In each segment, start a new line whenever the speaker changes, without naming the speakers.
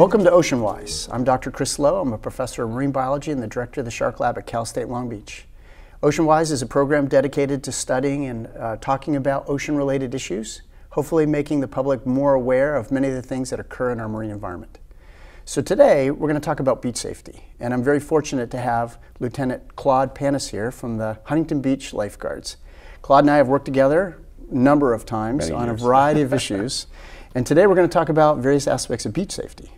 Welcome to OceanWise. I'm Dr. Chris Lowe. I'm a professor of marine biology and the director of the Shark Lab at Cal State Long Beach. OceanWise is a program dedicated to studying and uh, talking about ocean related issues, hopefully making the public more aware of many of the things that occur in our marine environment. So today we're going to talk about beach safety, and I'm very fortunate to have Lieutenant Claude Panis here from the Huntington Beach Lifeguards. Claude and I have worked together a number of times
Many
on
years.
a variety of issues, and today we're going to talk about various aspects of beach safety.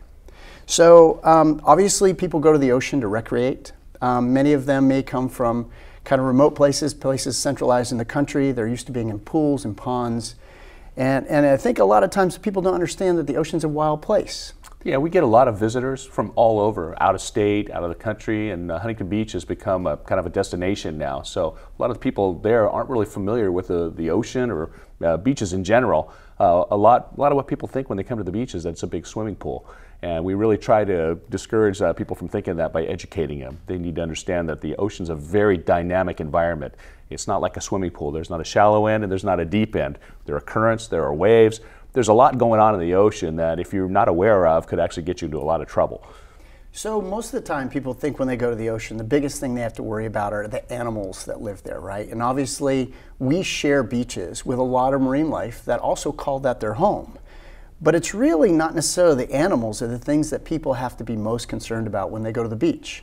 So um, obviously people go to the ocean to recreate. Um, many of them may come from kind of remote places, places centralized in the country. They're used to being in pools and ponds. And, and I think a lot of times people don't understand that the ocean's a wild place.
Yeah, we get a lot of visitors from all over, out of state, out of the country, and uh, Huntington Beach has become a kind of a destination now. So a lot of the people there aren't really familiar with the, the ocean or uh, beaches in general. Uh, a lot, a lot of what people think when they come to the beach is that it's a big swimming pool, and we really try to discourage uh, people from thinking that by educating them. They need to understand that the ocean's a very dynamic environment. It's not like a swimming pool. There's not a shallow end and there's not a deep end. There are currents, there are waves. There's a lot going on in the ocean that if you're not aware of could actually get you into a lot of trouble.
So most of the time people think when they go to the ocean, the biggest thing they have to worry about are the animals that live there, right? And obviously we share beaches with a lot of marine life that also call that their home. But it's really not necessarily the animals are the things that people have to be most concerned about when they go to the beach.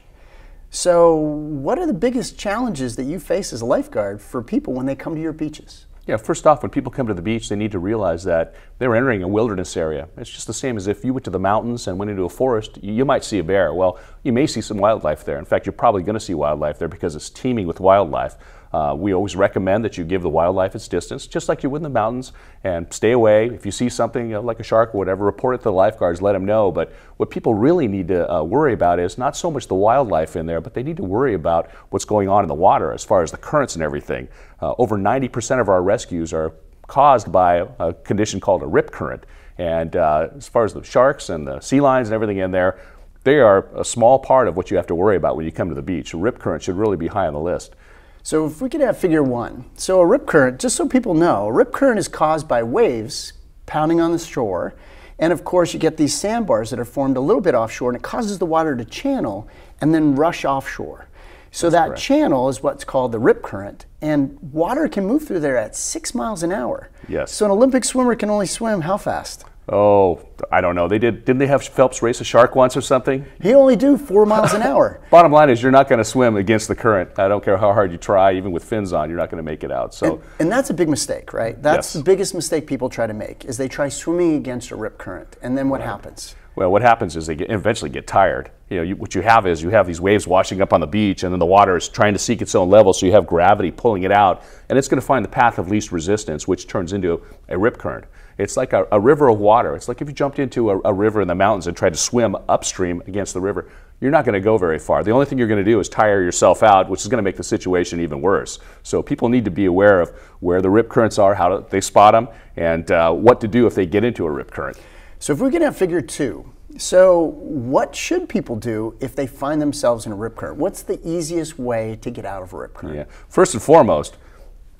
So what are the biggest challenges that you face as a lifeguard for people when they come to your beaches?
Yeah, first off, when people come to the beach, they need to realize that they're entering a wilderness area. It's just the same as if you went to the mountains and went into a forest, you might see a bear. Well, you may see some wildlife there. In fact, you're probably going to see wildlife there because it's teeming with wildlife. Uh, we always recommend that you give the wildlife its distance, just like you would in the mountains, and stay away. If you see something like a shark or whatever, report it to the lifeguards, let them know. But what people really need to uh, worry about is not so much the wildlife in there, but they need to worry about what's going on in the water as far as the currents and everything. Uh, over 90% of our rescues are caused by a condition called a rip current. And uh, as far as the sharks and the sea lions and everything in there, they are a small part of what you have to worry about when you come to the beach. Rip current should really be high on the list.
So if we could have figure one. So a rip current, just so people know, a rip current is caused by waves pounding on the shore. And of course, you get these sandbars that are formed a little bit offshore, and it causes the water to channel and then rush offshore. So that
correct.
channel is what's called the rip current, and water can move through there at six miles an hour.
Yes.
So an Olympic swimmer can only swim how fast?
Oh, I don't know. They did. Didn't they have Phelps race a shark once or something?
He only do four miles an hour.
Bottom line is, you're not going to swim against the current. I don't care how hard you try, even with fins on, you're not going to make it out. So,
And that's a big mistake, right? That's
Yes.
the biggest mistake people try to make is they try swimming against a rip current, and then what happens?
well, what happens is they get, eventually get tired. You know, you, what you have is you have these waves washing up on the beach, and then the water is trying to seek its own level, so you have gravity pulling it out, and it's going to find the path of least resistance, which turns into a rip current. It's like a, a river of water. It's like if you jumped into a, a river in the mountains and tried to swim upstream against the river. You're not going to go very far. The only thing you're going to do is tire yourself out, which is going to make the situation even worse. So people need to be aware of where the rip currents are, how to, they spot them, and uh, what to do if they get into a rip current.
So if we can have figure two, so what should people do if they find themselves in a rip current? What's the easiest way to get out of a rip current?
Yeah. First and foremost,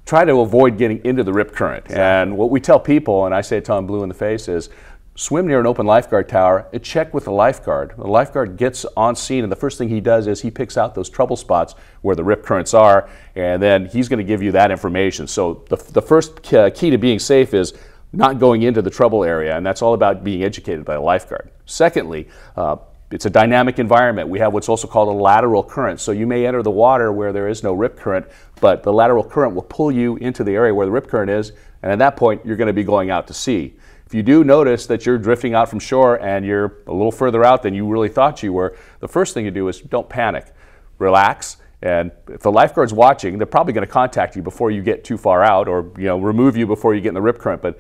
try to avoid getting into the rip current. And what we tell people, and I say it till I'm blue in the face, is swim near an open lifeguard tower and check with the lifeguard. The lifeguard gets on scene, and the first thing he does is he picks out those trouble spots where the rip currents are, and then he's going to give you that information. So the, the first key key to being safe is not going into the trouble area, and that's all about being educated by a lifeguard. Secondly, uh, it's a dynamic environment. We have what's also called a lateral current. So you may enter the water where there is no rip current, but the lateral current will pull you into the area where the rip current is, and at that point, you're going to be going out to sea. If you do notice that you're drifting out from shore and you're a little further out than you really thought you were, the first thing you do is don't panic. Relax, and if the lifeguard's watching, they're probably going to contact you before you get too far out or you know remove you before you get in the rip current. But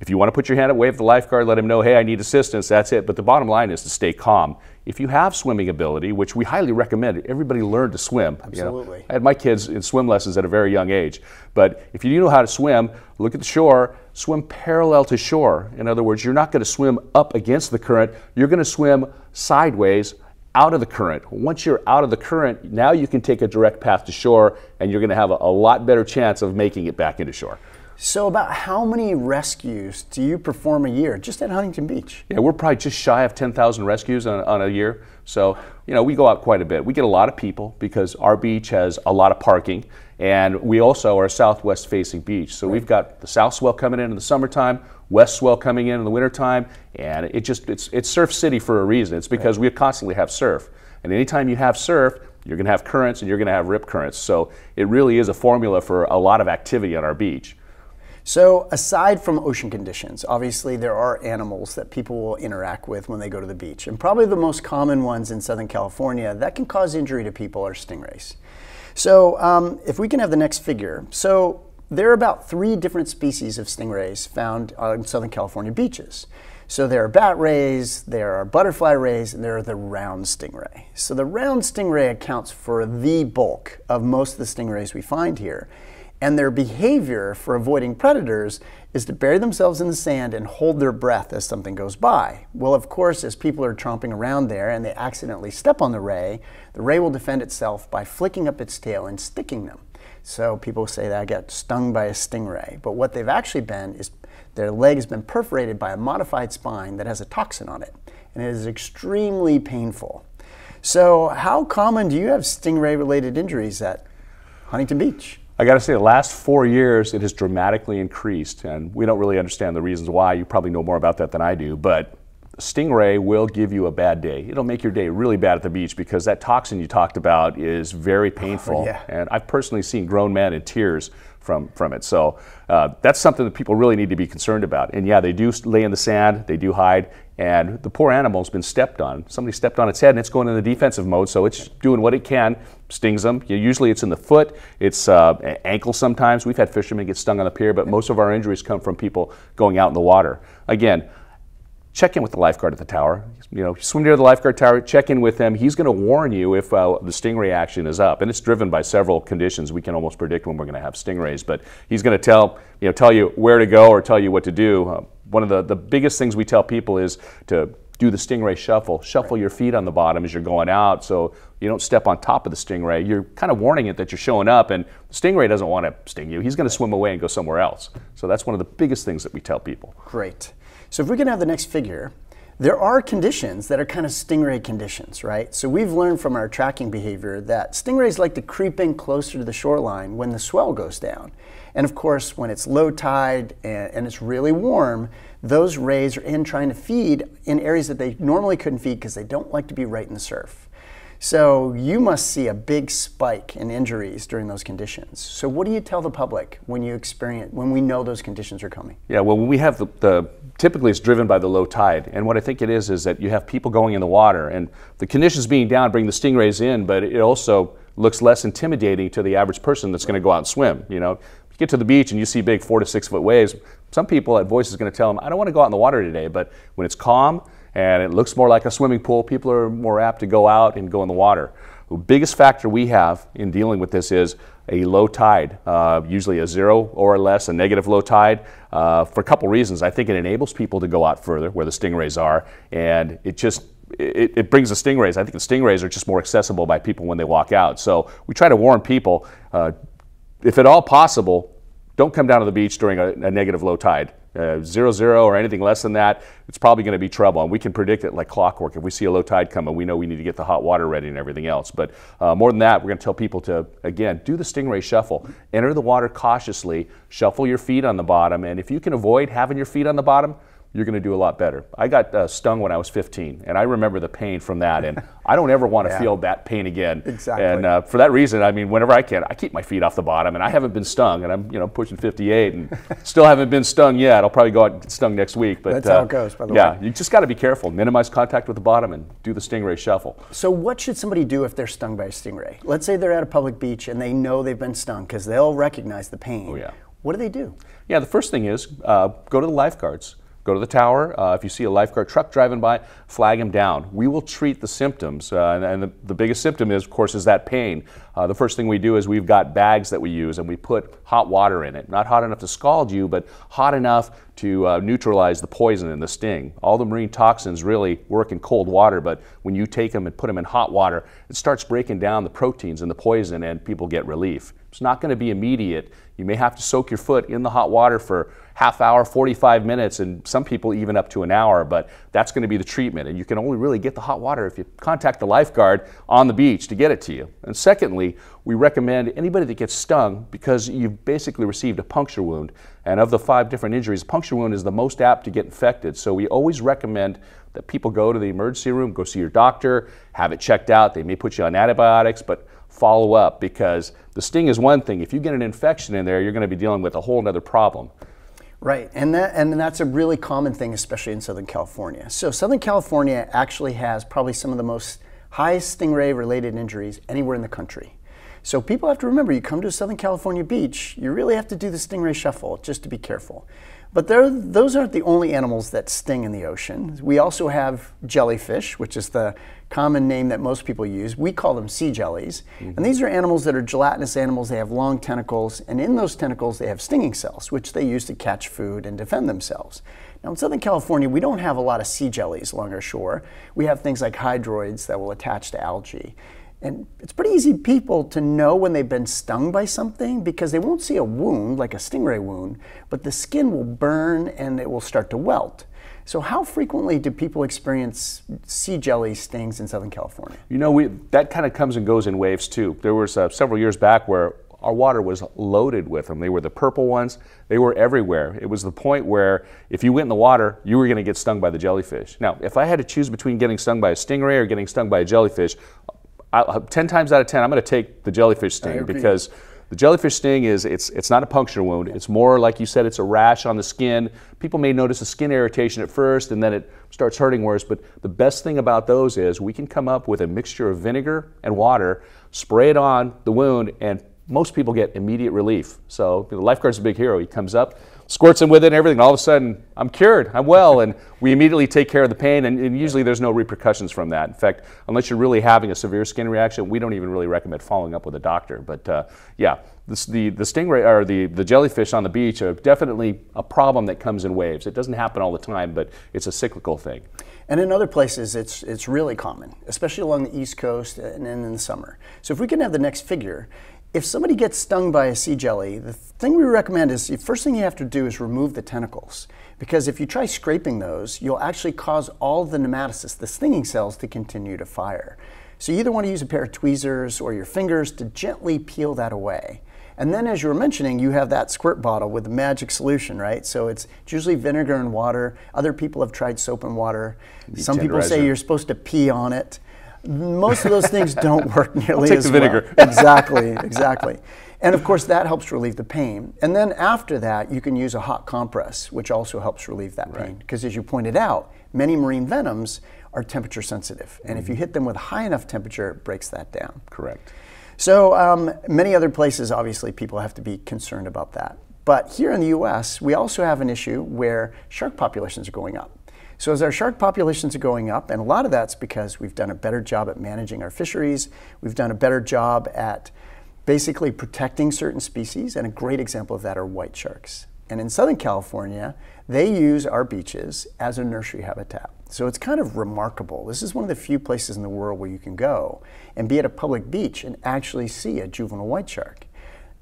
if you want to put your hand up, wave the lifeguard, let him know, hey, I need assistance, that's it. But the bottom line is to stay calm. If you have swimming ability, which we highly recommend, everybody learn to swim. you know.
Absolutely.
I had my kids in swim lessons at a very young age. But if you do know how to swim, look at the shore, swim parallel to shore. In other words, you're not going to swim up against the current, you're going to swim sideways out of the current. Once you're out of the current, now you can take a direct path to shore and you're going to have a, a lot better chance of making it back into shore.
So, about how many rescues do you perform a year just at Huntington Beach?
Yeah, we're probably just shy of 10,000 rescues on, on, a year. So, you know, we go out quite a bit. We get a lot of people because our beach has a lot of parking, and we also are a southwest facing beach. So, right. we've got the south swell coming in in the summertime, west swell coming in in the wintertime, and it just it's it's surf city for a reason. It's because right. we constantly have surf. And anytime you have surf, you're going to have currents and you're going to have rip currents. So, it really is a formula for a lot of activity on our beach.
So, aside from ocean conditions, obviously there are animals that people will interact with when they go to the beach. And probably the most common ones in Southern California that can cause injury to people are stingrays. So, um, if we can have the next figure. So, there are about three different species of stingrays found on Southern California beaches. So there are bat rays, there are butterfly rays, and there are the round stingray. So the round stingray accounts for the bulk of most of the stingrays we find here. And their behavior for avoiding predators is to bury themselves in the sand and hold their breath as something goes by. Well, of course, as people are tromping around there and they accidentally step on the ray, the ray will defend itself by flicking up its tail and sticking them. So people say that I got stung by a stingray. But what they've actually been is their leg has been perforated by a modified spine that has a toxin on it. And it is extremely painful. So, how common do you have stingray related injuries at Huntington Beach?
I got to say, the last four years, it has dramatically increased, and we don't really understand the reasons why. You probably know more about that than I do, but stingray will give you a bad day. It'll make your day really bad at the beach because that toxin you talked about is very oh, painful. Oh, yeah. And I've personally seen grown men in tears from, from it. So uh, that's something that people really need to be concerned about. And yeah, they do lay in the sand, they do hide, and the poor animal's been stepped on. Somebody stepped on its head and it's going in the defensive mode, so it's doing what it can, stings them. Usually it's in the foot, it's uh, ankle sometimes. We've had fishermen get stung on the pier, but most of our injuries come from people going out in the water. Again, check in with the lifeguard at the tower. You know, swim near the lifeguard tower, check in with them. He's going to warn you if uh, the stingray action is up, and it's driven by several conditions. We can almost predict when we're going to have stingrays, but he's going to tell you know tell you where to go or tell you what to do. Uh, one of the, the biggest things we tell people is to do the stingray shuffle. Shuffle right. your feet on the bottom as you're going out so you don't step on top of the stingray. You're kind of warning it that you're showing up, and the stingray doesn't want to sting you. He's going to swim away and go somewhere else. So that's one of the biggest things that we tell people.
Great. So if we can have the next figure, there are conditions that are kind of stingray conditions, right? So we've learned from our tracking behavior that stingrays like to creep in closer to the shoreline when the swell goes down. And of course, when it's low tide and, and it's really warm, those rays are in trying to feed in areas that they normally couldn't feed because they don't like to be right in the surf. So you must see a big spike in injuries during those conditions. So what do you tell the public when you experience when we know those conditions are coming?
Yeah, well, when we have the, the typically it's driven by the low tide, and what I think it is is that you have people going in the water, and the conditions being down bring the stingrays in, but it also looks less intimidating to the average person that's going to go out and swim. You know, you get to the beach and you see big four to six foot waves. Some people at voice is going to tell them, I don't want to go out in the water today, but when it's calm and it looks more like a swimming pool, people are more apt to go out and go in the water. The biggest factor we have in dealing with this is a low tide, uh, usually a zero or less, a negative low tide, uh, for a couple reasons. I think it enables people to go out further where the stingrays are, and it just it, it, brings the stingrays. I think the stingrays are just more accessible by people when they walk out. So we try to warn people, uh, if at all possible, don't come down to the beach during a, a negative low tide uh, zero zero or anything less than that, it's probably going to be trouble. And we can predict it like clockwork. If we see a low tide coming, we know we need to get the hot water ready and everything else. But uh, more than that, we're going to tell people to, again, do the stingray shuffle. Enter the water cautiously, shuffle your feet on the bottom, and if you can avoid having your feet on the bottom, you're going to do a lot better. I got uh, stung when I was 15, and I remember the pain from that, and I don't ever want to yeah. feel that pain again.
Exactly.
And uh, for that reason, I mean, whenever I can, I keep my feet off the bottom, and I haven't been stung, and I'm you know pushing 58, and still haven't been stung yet. I'll probably go out and get stung next week.
But that's uh, how it goes, by the
yeah,
way.
Yeah, you just got to be careful. Minimize contact with the bottom and do the stingray shuffle.
So, what should somebody do if they're stung by a stingray? Let's say they're at a public beach and they know they've been stung because they'll recognize the pain.
Oh yeah.
What do they do?
Yeah, the first thing is uh, go to the lifeguards. Go to the tower. Uh, if you see a lifeguard truck driving by, flag him down. We will treat the symptoms, uh, and, and the, the, biggest symptom is, of course, is that pain. Uh, the first thing we do is we've got bags that we use, and we put hot water in it. Not hot enough to scald you, but hot enough to uh, neutralize the poison and the sting. All the marine toxins really work in cold water, but when you take them and put them in hot water, it starts breaking down the proteins and the poison, and people get relief. It's not going to be immediate. You may have to soak your foot in the hot water for half hour, 45 minutes, and some people even up to an hour, but that's going to be the treatment. And you can only really get the hot water if you contact the lifeguard on the beach to get it to you. And secondly, we recommend anybody that gets stung because you've basically received a puncture wound. And of the five different injuries, puncture wound is the most apt to get infected. So we always recommend that people go to the emergency room, go see your doctor, have it checked out. They may put you on antibiotics, but follow up because the sting is one thing. If you get an infection in there, you're going to be dealing with a whole other problem.
Right, and that and that's a really common thing, especially in Southern California. So Southern California actually has probably some of the most highest stingray-related injuries anywhere in the country. So people have to remember, you come to a Southern California beach, you really have to do the stingray shuffle just to be careful. But those aren't the only animals that sting in the ocean. We also have jellyfish, which is the common name that most people use. We call them sea jellies. Mm-hmm. And these are animals that are gelatinous animals. They have long tentacles, and in those tentacles, they have stinging cells, which they use to catch food and defend themselves. Now, in Southern California, we don't have a lot of sea jellies along our shore. We have things like hydroids that will attach to algae. And it's pretty easy people to know when they've been stung by something because they won't see a wound like a stingray wound, but the skin will burn and it will start to welt. So, how frequently do people experience sea jelly stings in Southern California?
You know, we, that kind of comes and goes in waves too. There was uh, several years back where our water was loaded with them. They were the purple ones. They were everywhere. It was the point where if you went in the water, you were going to get stung by the jellyfish. Now, if I had to choose between getting stung by a stingray or getting stung by a jellyfish, I, uh, 10 times out of 10, I'm going to take the jellyfish sting because the jellyfish sting is it's it's not a puncture wound. It's more like you said, it's a rash on the skin. People may notice a skin irritation at first, and then it starts hurting worse. But the best thing about those is we can come up with a mixture of vinegar and water, spray it on the wound, and most people get immediate relief. So the lifeguard's a big hero. He comes up, squirts him with it and everything. And all of a sudden, I'm cured. I'm well. And we immediately take care of the pain. And, and, usually there's no repercussions from that. In fact, unless you're really having a severe skin reaction, we don't even really recommend following up with a doctor. But uh, yeah, this, the, the stingray or the, the jellyfish on the beach are definitely a problem that comes in waves. It doesn't happen all the time, but it's a cyclical thing.
And in other places, it's, it's really common, especially along the East Coast and in the summer. So if we can have the next figure, if somebody gets stung by a sea jelly, the thing we recommend is the first thing you have to do is remove the tentacles. Because if you try scraping those, you'll actually cause all the nematocysts, the stinging cells, to continue to fire. So you either want to use a pair of tweezers or your fingers to gently peel that away. And then, as you were mentioning, you have that squirt bottle with the magic solution, right? So it's, usually vinegar and water. Other people have tried soap and water. Some people say you're supposed to pee on it most of those things don't work nearly
take
as
the vinegar.
well. exactly, exactly. And of course, that helps relieve the pain. And then after that, you can use a hot compress, which also helps relieve that pain. Because as you pointed out, many marine venoms are temperature sensitive. And mm-hmm. if you hit them with high enough temperature, it breaks that down.
Correct.
So um, many other places, obviously, people have to be concerned about that. But here in the U.S., we also have an issue where shark populations are going up. So as our shark populations are going up, and a lot of that's because we've done a better job at managing our fisheries, we've done a better job at basically protecting certain species, and a great example of that are white sharks. And in Southern California, they use our beaches as a nursery habitat. So it's kind of remarkable. This is one of the few places in the world where you can go and be at a public beach and actually see a juvenile white shark.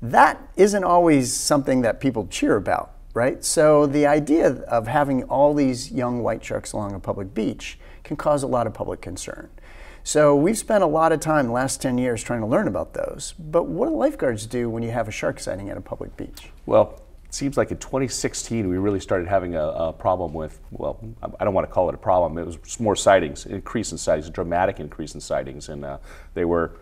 That isn't always something that people cheer about right? So the idea of having all these young white sharks along a public beach can cause a lot of public concern. So we've spent a lot of time the last 10 years trying to learn about those. But what do lifeguards do when you have a shark sighting at a public beach?
Well, it seems like in 2016 we really started having a, a, problem with, well, I don't want to call it a problem, it was more sightings, increase in sightings, a dramatic increase in sightings. And uh, they were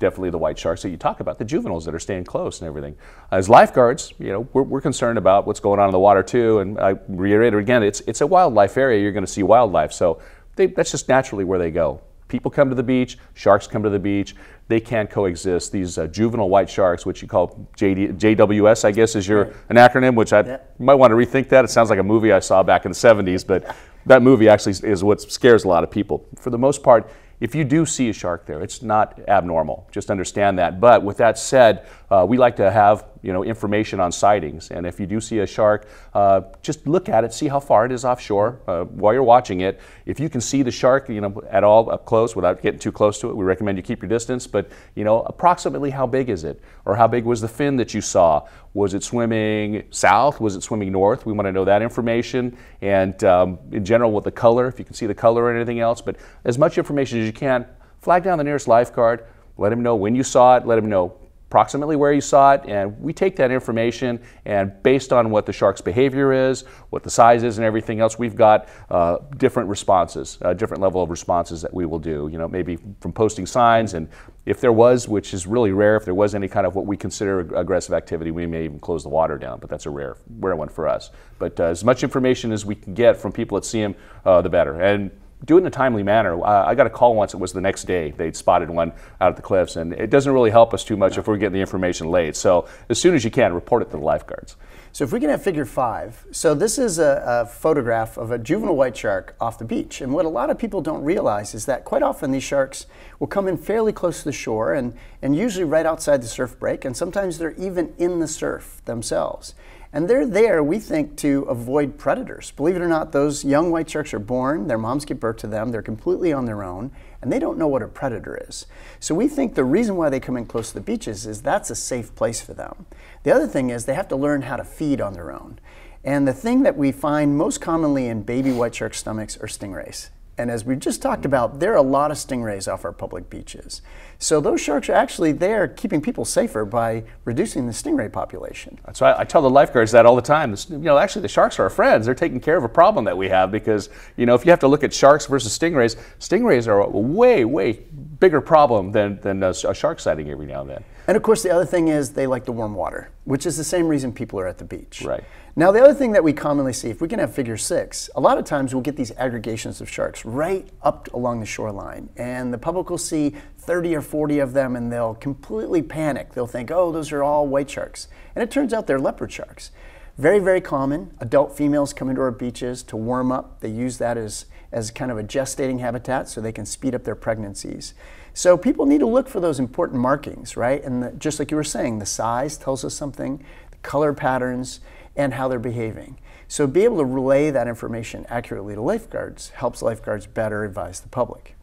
definitely the white sharks that you talk about, the juveniles that are staying close and everything. As lifeguards, you know, we're, we're concerned about what's going on in the water too. And I reiterate again, it's, it's a wildlife area. You're going to see wildlife. So they, that's just naturally where they go. People come to the beach, sharks come to the beach. They can't coexist. These uh, juvenile white sharks, which you call JD, JWS, I guess is your right. an acronym, which I yeah. might want to rethink that. It sounds like a movie I saw back in the 70s, but that movie actually is what scares a lot of people. For the most part, if you do see a shark there, it's not abnormal. Just understand that. But with that said, uh, we like to have you know, information on sightings. And if you do see a shark, uh, just look at it, see how far it is offshore uh, while you're watching it. If you can see the shark, you know, at all up close without getting too close to it, we recommend you keep your distance. But you know, approximately how big is it, or how big was the fin that you saw? Was it swimming south? Was it swimming north? We want to know that information. And um, in general, with the color, if you can see the color or anything else. But as much information as you can. Flag down the nearest lifeguard. Let him know when you saw it. Let him know approximately where you saw it, and we take that information and based on what the shark's behavior is, what the size is, and everything else, we've got uh, different responses, a different level of responses that we will do. You know, maybe from posting signs, and if there was, which is really rare, if there was any kind of what we consider aggressive activity, we may even close the water down, but that's a rare, rare one for us. But uh, as much information as we can get from people that see them, uh, the better. And do it in a timely manner. Uh, I got a call once, it was the next day, they'd spotted one out at the cliffs, and it doesn't really help us too much if we're getting the information late. So as soon as you can, report it to the lifeguards.
So if we can have figure five, so this is a, a, photograph of a juvenile white shark off the beach. And what a lot of people don't realize is that quite often these sharks will come in fairly close to the shore and, and usually right outside the surf break, and sometimes they're even in the surf themselves. And they're there, we think, to avoid predators. Believe it or not, those young white sharks are born, their moms give birth to them, they're completely on their own, and they don't know what a predator is. So we think the reason why they come in close to the beaches is that's a safe place for them. The other thing is they have to learn how to feed on their own. And the thing that we find most commonly in baby white shark stomachs are stingrays. And as we just talked about, there are a lot of stingrays off our public beaches. So those sharks are actually there keeping people safer by reducing the stingray population.
So I, I tell the lifeguards that all the time. You know, actually the sharks are our friends. They're taking care of a problem that we have because, you know, if you have to look at sharks versus stingrays, stingrays are a way, way bigger problem than, than a, a shark sighting every now and then.
And of course, the other thing is they like the warm water, which is the same reason people are at the beach.
Right.
Now, the other thing that we commonly see, if we can have figure six, a lot of times we'll get these aggregations of sharks right up along the shoreline. And the public will see 30 or 40 of them and they'll completely panic. They'll think, oh, those are all white sharks. And it turns out they're leopard sharks. Very, very common. Adult females come into our beaches to warm up. They use that as, as kind of a gestating habitat so they can speed up their pregnancies. So people need to look for those important markings, right? And the, just like you were saying, the size tells us something, the color patterns, and how they're behaving. So be able to relay that information accurately to lifeguards helps lifeguards better advise the public.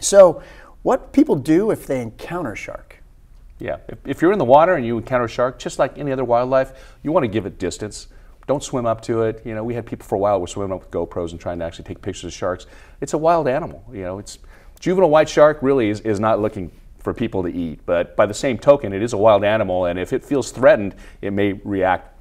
So what people do if they encounter shark?
Yeah, if, if you're in the water and you encounter a shark, just like any other wildlife, you want to give it distance. Don't swim up to it. You know, we had people for a while were swimming up with GoPros and trying to actually take pictures of sharks. It's a wild animal. You know, it's juvenile white shark really is, is not looking for people to eat, but by the same token, it is a wild animal, and if it feels threatened, it may react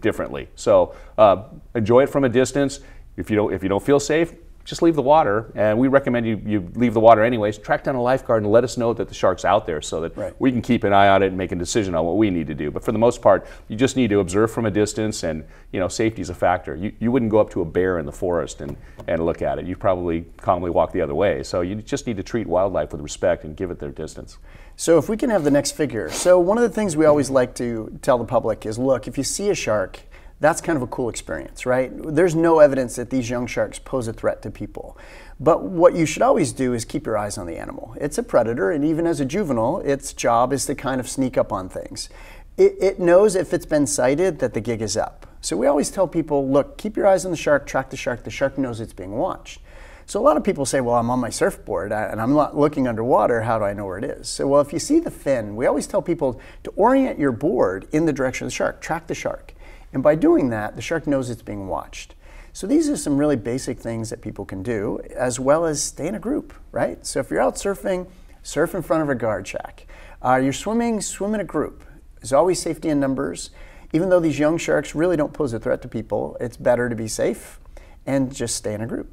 differently. So uh, enjoy it from a distance. If you don't, if you don't feel safe, just leave the water. And we recommend you, you leave the water anyways. Track down a lifeguard and let us know that the shark's out there so that right. we can keep an eye on it and make a decision on what we need to do. But for the most part, you just need to observe from a distance and you know safety is a factor. You, you wouldn't go up to a bear in the forest and, and look at it. You probably calmly walk the other way. So you just need to treat wildlife with respect and give it their distance.
So if we can have the next figure. So one of the things we always like to tell the public is look, if you see a shark, that's kind of a cool experience, right? There's no evidence that these young sharks pose a threat to people. But what you should always do is keep your eyes on the animal. It's a predator, and even as a juvenile, its job is to kind of sneak up on things. It, it knows if it's been sighted that the gig is up. So we always tell people, look, keep your eyes on the shark, track the shark. The shark knows it's being watched. So a lot of people say, well, I'm on my surfboard and I'm not looking underwater. How do I know where it is? So, well, if you see the fin, we always tell people to orient your board in the direction of the shark, track the shark. And by doing that, the shark knows it's being watched. So these are some really basic things that people can do, as well as stay in a group, right? So if you're out surfing, surf in front of a guard shack. Uh, you're swimming, swim in a group. There's always safety in numbers. Even though these young sharks really don't pose a threat to people, it's better to be safe and just stay in a group.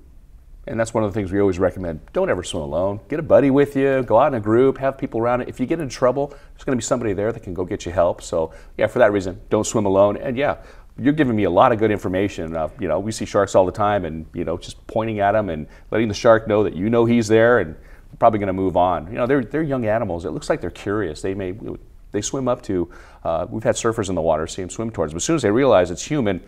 And that's one of the things we always recommend. Don't ever swim alone. Get a buddy with you, go out in a group, have people around. If you get in trouble, there's going to be somebody there that can go get you help. So, yeah, for that reason, don't swim alone. And yeah, you're giving me a lot of good information. Uh, you know, we see sharks all the time, and you know, just pointing at them and letting the shark know that you know he's there, and probably going to move on. You know, they're they're young animals. It looks like they're curious. They may they swim up to. Uh, we've had surfers in the water see them swim towards them. As soon as they realize it's human,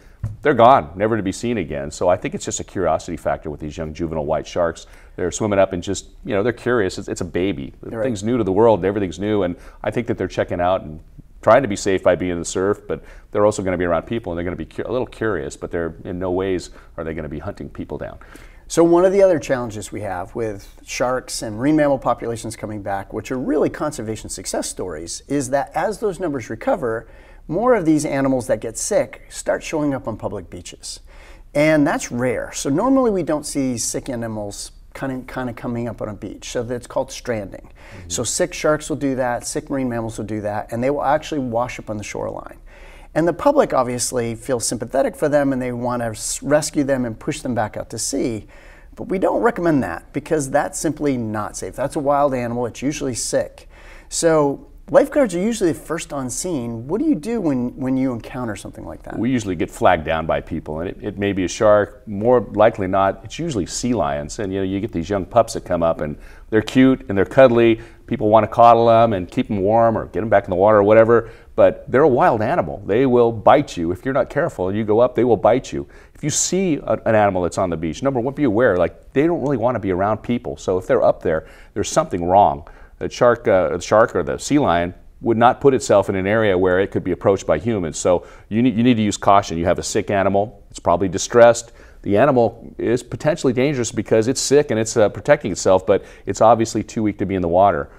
they're gone, never to be seen again. So I think it's just a curiosity factor with these young juvenile white sharks. They're swimming up and just, you know, they're curious. It's, it's a baby. Right. Things new to the world, everything's new, and I think that they're checking out and trying to be safe by being in the surf, but they're also going to be around people and they're going to be a little curious, but they're in no ways are they going to be hunting people down.
So one of the other challenges we have with sharks and marine mammal populations coming back, which are really conservation success stories, is that as those numbers recover, more of these animals that get sick start showing up on public beaches. And that's rare. So normally we don't see sick animals kind of, kind of coming up on a beach. So that's called stranding. Mm-hmm. So sick sharks will do that, sick marine mammals will do that, and they will actually wash up on the shoreline. And the public obviously feels sympathetic for them and they want to rescue them and push them back out to sea. But we don't recommend that because that's simply not safe. That's a wild animal, it's usually sick. So Lifeguards are usually the first on scene. What do you do when, when you encounter something like that?
We usually get flagged down by people, and it, it may be a shark. More likely not, it's usually sea lions. And you know, you get these young pups that come up, and they're cute and they're cuddly. People want to coddle them and keep them warm or get them back in the water or whatever. But they're a wild animal. They will bite you if you're not careful. And you go up, they will bite you. If you see a, an animal that's on the beach, number one, be aware like they don't really want to be around people. So if they're up there, there's something wrong the shark, uh, the shark or the sea lion would not put itself in an area where it could be approached by humans. So you need, you need to use caution. You have a sick animal, it's probably distressed. The animal is potentially dangerous because it's sick and it's uh, protecting itself, but it's obviously too weak to be in the water.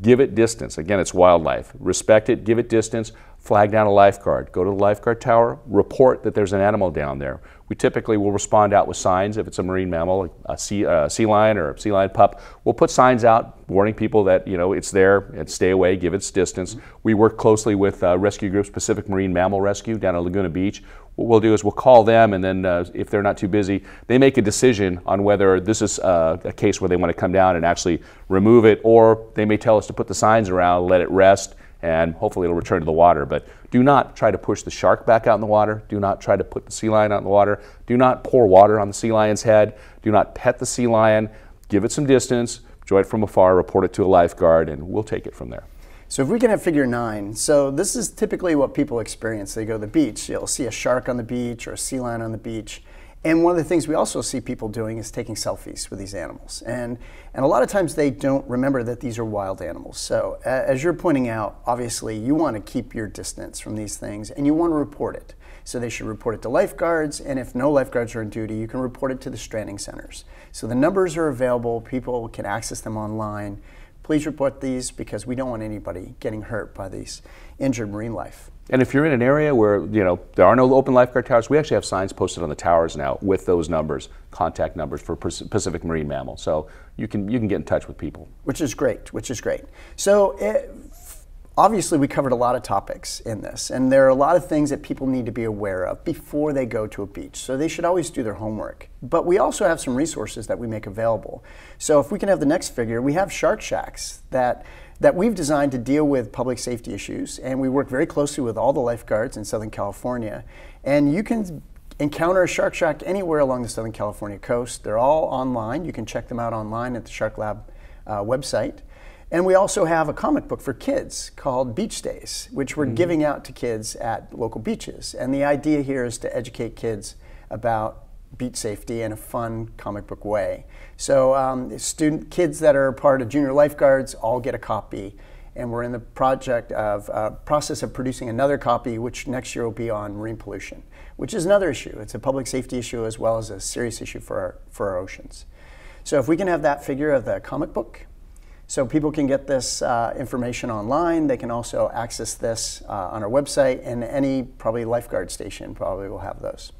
Give it distance. Again, it's wildlife. Respect it, give it distance, flag down a lifeguard. Go to the lifeguard tower, report that there's an animal down there. We typically will respond out with signs if it's a marine mammal, a sea, sea lion or a sea lion pup. We'll put signs out warning people that you know it's there and stay away, give its distance. We work closely with uh, rescue groups, Pacific Marine Mammal Rescue down at Laguna Beach. What we'll do is we'll call them, and then uh, if they're not too busy, they make a decision on whether this is uh, a case where they want to come down and actually remove it, or they may tell us to put the signs around, let it rest, and hopefully it'll return to the water. But do not try to push the shark back out in the water. Do not try to put the sea lion out in the water. Do not pour water on the sea lion's head. Do not pet the sea lion. Give it some distance, enjoy it from afar, report it to a lifeguard, and we'll take it from there.
So if we can have figure nine, so this is typically what people experience. They go to the beach, you'll see a shark on the beach or a sea lion on the beach, and one of the things we also see people doing is taking selfies with these animals. And, and a lot of times they don't remember that these are wild animals. So, as you're pointing out, obviously you want to keep your distance from these things and you want to report it. So, they should report it to lifeguards, and if no lifeguards are on duty, you can report it to the stranding centers. So, the numbers are available, people can access them online. Please report these because we don't want anybody getting hurt by these injured marine life.
And if you're in an area where you know there are no open lifeguard towers, we actually have signs posted on the towers now with those numbers, contact numbers for Pacific Marine Mammal. So you can you can get in touch with people.
Which is great. Which is great. So. It, obviously, we covered a lot of topics in this, and there are a lot of things that people need to be aware of before they go to a beach. So they should always do their homework. But we also have some resources that we make available. So if we can have the next figure, we have shark shacks that that we've designed to deal with public safety issues, and we work very closely with all the lifeguards in Southern California. And you can encounter a shark shack anywhere along the Southern California coast. They're all online. You can check them out online at the Shark Lab uh, website. And we also have a comic book for kids called Beach Days, which we're mm-hmm. giving out to kids at local beaches. And the idea here is to educate kids about beach safety in a fun comic book way. So um, student kids that are part of junior lifeguards all get a copy, and we're in the project of uh, process of producing another copy, which next year will be on marine pollution, which is another issue. It's a public safety issue as well as a serious issue for our, for our oceans. So if we can have that figure of the comic book, so people can get this uh, information online. They can also access this uh, on our website, and any probably lifeguard station probably will have those.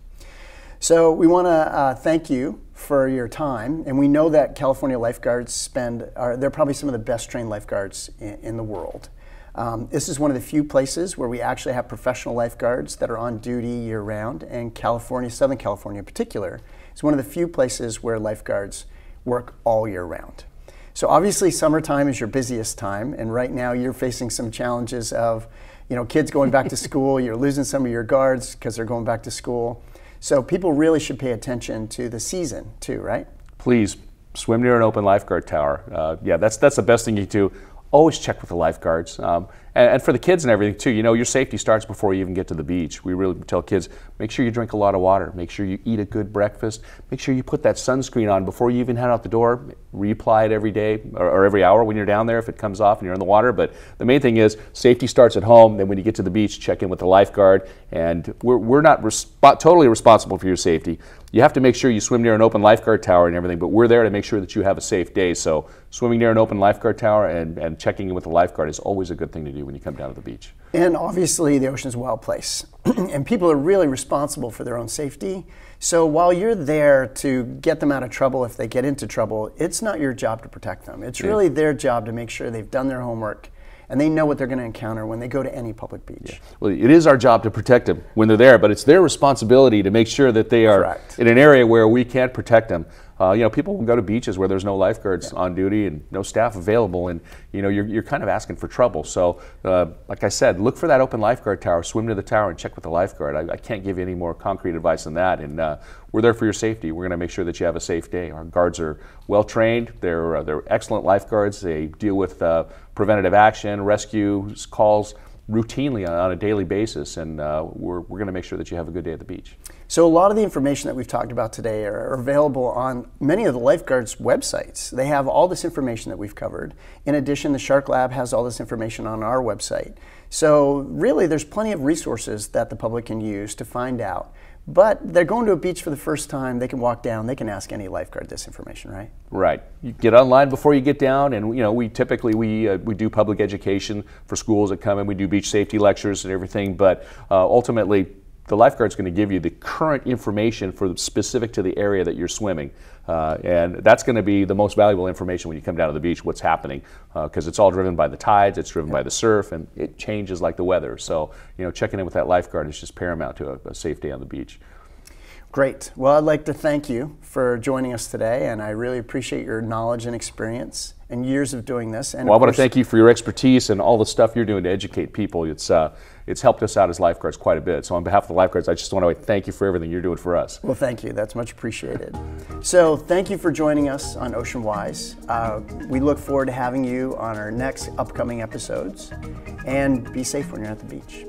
So we want to uh, thank you for your time, and we know that California lifeguards spend are they're probably some of the best trained lifeguards in, in the world. Um, this is one of the few places where we actually have professional lifeguards that are on duty year round, and California, Southern California in particular, is one of the few places where lifeguards work all year round. So obviously, summertime is your busiest time, and right now you're facing some challenges of, you know, kids going back to school. You're losing some of your guards because they're going back to school. So people really should pay attention to the season too, right?
Please swim near an open lifeguard tower. Uh, yeah, that's that's the best thing you do. Always check with the lifeguards. Um, and, and, for the kids and everything too, you know, your safety starts before you even get to the beach. We really tell kids, make sure you drink a lot of water, make sure you eat a good breakfast, make sure you put that sunscreen on before you even head out the door. Reapply it every day or, or every hour when you're down there if it comes off and you're in the water. But the main thing is safety starts at home. Then when you get to the beach, check in with the lifeguard. And we're, we're not resp- totally responsible for your safety. You have to make sure you swim near an open lifeguard tower and everything, but we're there to make sure that you have a safe day. So swimming near an open lifeguard tower and, and checking in with the lifeguard is always a good thing to do when you come down to the beach.
And obviously, the ocean is a wild place, and people are really responsible for their own safety. So while you're there to get them out of trouble if they get into trouble, it's not your job to protect them. It's really their job to make sure they've done their homework and they know what they're going to encounter when they go to any public beach. Yeah.
Well, it is our job to protect them when they're there, but it's their responsibility to make sure that they are
Correct.
in an area where we can't protect them. Uh, you know, people will go to beaches where there's no lifeguards yeah. on duty and no staff available, and you know, you're, you're kind of asking for trouble. So, uh, like I said, look for that open lifeguard tower, swim to the tower, and check with the lifeguard. I, I can't give you any more concrete advice than that. And uh, we're there for your safety. We're going to make sure that you have a safe day. Our guards are well trained. They're uh, they're excellent lifeguards. They deal with uh, preventative action, rescue calls routinely on, a daily basis, and uh, we're, we're going to make sure that you have a good day at the beach.
So, a lot of the information that we've talked about today are, are available on many of the lifeguards' websites. They have all this information that we've covered. In addition, the Shark Lab has all this information on our website. So, really, there's plenty of resources that the public can use to find out but they're going to a beach for the first time. They can walk down. They can ask any lifeguard this information, right?
Right. You get online before you get down, and you know we typically we uh, we do public education for schools that come in. We do beach safety lectures and everything, but uh, ultimately the lifeguard's going to give you the current information for specific to the area that you're swimming. Uh, and that's going to be the most valuable information when you come down to the beach, what's happening, because uh, it's all driven by the tides, it's driven by the surf, and it changes like the weather. So, you know, checking in with that lifeguard is just paramount to a, a safe day on the beach.
Great. Well, I'd like to thank you for joining us today, and I really appreciate your knowledge and experience and years of doing this.
And well, I want to thank you for your expertise and all the stuff you're doing to educate people. It's uh, it's helped us out as lifeguards quite a bit. So, on behalf of the lifeguards, I just want to thank you for everything you're doing for us.
Well, thank you. That's much appreciated. So, thank you for joining us on Ocean Wise. Uh, we look forward to having you on our next upcoming episodes. And be safe when you're at the beach.